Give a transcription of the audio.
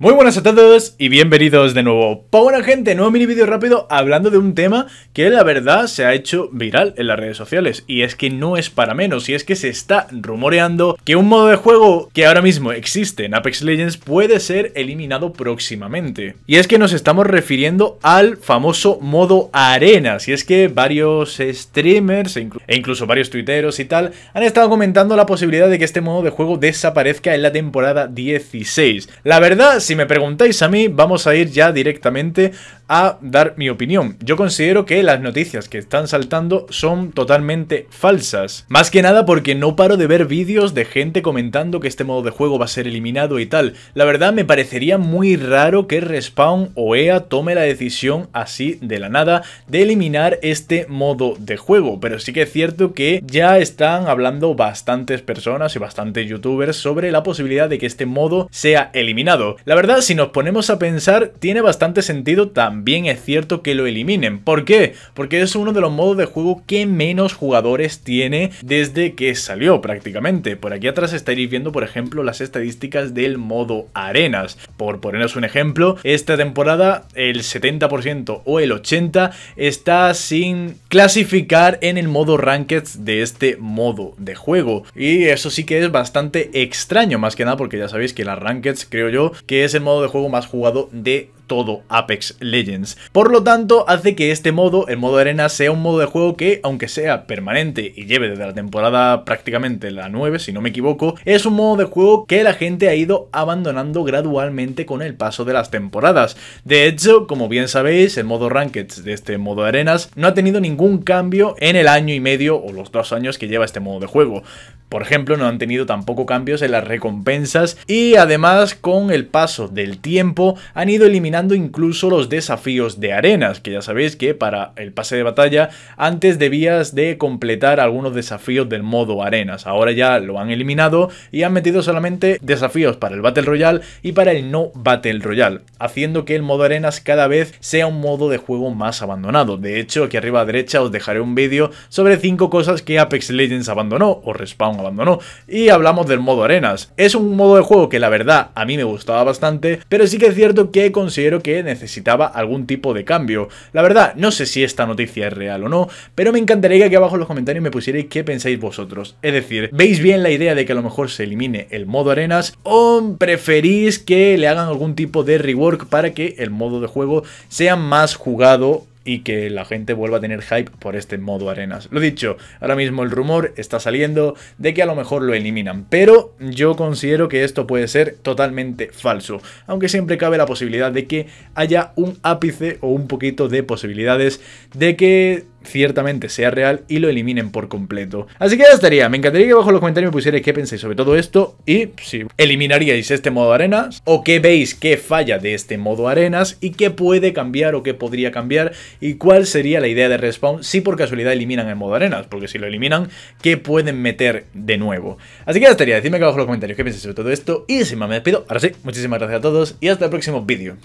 Muy buenas a todos y bienvenidos de nuevo. Para gente, nuevo mini vídeo rápido hablando de un tema que la verdad se ha hecho viral en las redes sociales. Y es que no es para menos, y es que se está rumoreando que un modo de juego que ahora mismo existe en Apex Legends puede ser eliminado próximamente. Y es que nos estamos refiriendo al famoso modo arenas. Y es que varios streamers e, e incluso varios tuiteros y tal han estado comentando la posibilidad de que este modo de juego desaparezca en la temporada 16. La verdad, si me preguntáis a mí, vamos a ir ya directamente a dar mi opinión. Yo considero que las noticias que están saltando son totalmente falsas. Más que nada porque no paro de ver vídeos de gente comentando que este modo de juego va a ser eliminado y tal. La verdad me parecería muy raro que Respawn o EA tome la decisión así de la nada de eliminar este modo de juego. Pero sí que es cierto que ya están hablando bastantes personas y bastantes youtubers sobre la posibilidad de que este modo sea eliminado. La verdad, si nos ponemos a pensar, tiene bastante sentido, también es cierto que lo eliminen. ¿Por qué? Porque es uno de los modos de juego que menos jugadores tiene desde que salió prácticamente. Por aquí atrás estaréis viendo, por ejemplo, las estadísticas del modo arenas. Por poneros un ejemplo, esta temporada el 70% o el 80% está sin clasificar en el modo ranked de este modo de juego. Y eso sí que es bastante extraño, más que nada porque ya sabéis que las rankeds, creo yo, que es el modo de juego más jugado de todo Apex Legends. Por lo tanto, hace que este modo, el modo arena, sea un modo de juego que, aunque sea permanente y lleve desde la temporada prácticamente la 9, si no me equivoco, es un modo de juego que la gente ha ido abandonando gradualmente con el paso de las temporadas. De hecho, como bien sabéis, el modo Ranked de este modo de arenas no ha tenido ningún cambio en el año y medio o los dos años que lleva este modo de juego. Por ejemplo, no han tenido tampoco cambios en las recompensas y además con el paso del tiempo han ido eliminando incluso los desafíos de arenas, que ya sabéis que para el pase de batalla antes debías de completar algunos desafíos del modo arenas, ahora ya lo han eliminado y han metido solamente desafíos para el Battle Royale y para el no Battle Royale, haciendo que el modo arenas cada vez sea un modo de juego más abandonado. De hecho, aquí arriba a derecha os dejaré un vídeo sobre 5 cosas que Apex Legends abandonó o Respawn abandonó y hablamos del modo arenas. Es un modo de juego que la verdad a mí me gustaba bastante, pero sí que es cierto que considero que necesitaba algún tipo de cambio. La verdad, no sé si esta noticia es real o no, pero me encantaría que aquí abajo en los comentarios me pusierais qué pensáis vosotros. Es decir, ¿veis bien la idea de que a lo mejor se elimine el modo arenas o preferís que le hagan algún tipo de rework para que el modo de juego sea más jugado y que la gente vuelva a tener hype por este modo arenas. Lo dicho, ahora mismo el rumor está saliendo de que a lo mejor lo eliminan, pero yo considero que esto puede ser totalmente falso, aunque siempre cabe la posibilidad de que haya un ápice o un poquito de posibilidades de que ciertamente sea real y lo eliminen por completo. Así que ya estaría, me encantaría que abajo en los comentarios me pusierais qué pensáis sobre todo esto y si eliminaríais este modo arenas o qué veis que falla de este modo arenas y qué puede cambiar o qué podría cambiar y cuál sería la idea de Respawn si por casualidad eliminan el modo arenas, porque si lo eliminan, ¿qué pueden meter de nuevo? Así que ya estaría, decidme que abajo en los comentarios qué pensáis sobre todo esto y sin más me despido, ahora sí, muchísimas gracias a todos y hasta el próximo vídeo.